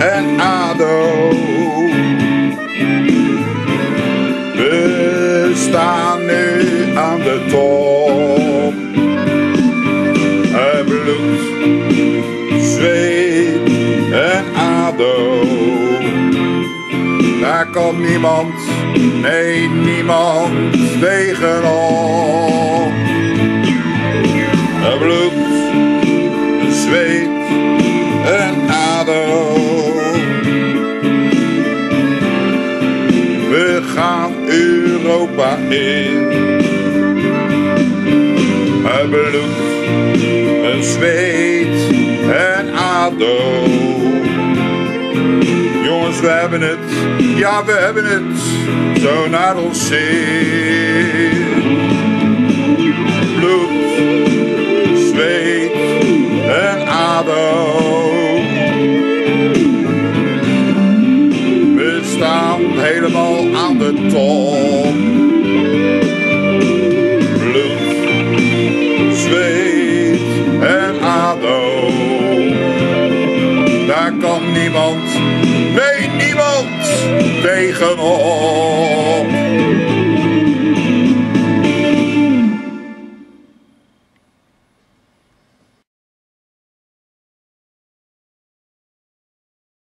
en ADO. We staan nu aan de top. Het bloed, zweet en ADO. Daar kan niemand, nee niemand tegen ons. Het bloed, zweet We gaan Europa in. Het bloed, een zweet, een adem. Jongens, we hebben het, ja we hebben het, zo naar ons zin. Bloed, zweet en adem. Helemaal aan de top. Bloed, zweet en adem. Daar kan niemand, nee niemand tegen ons.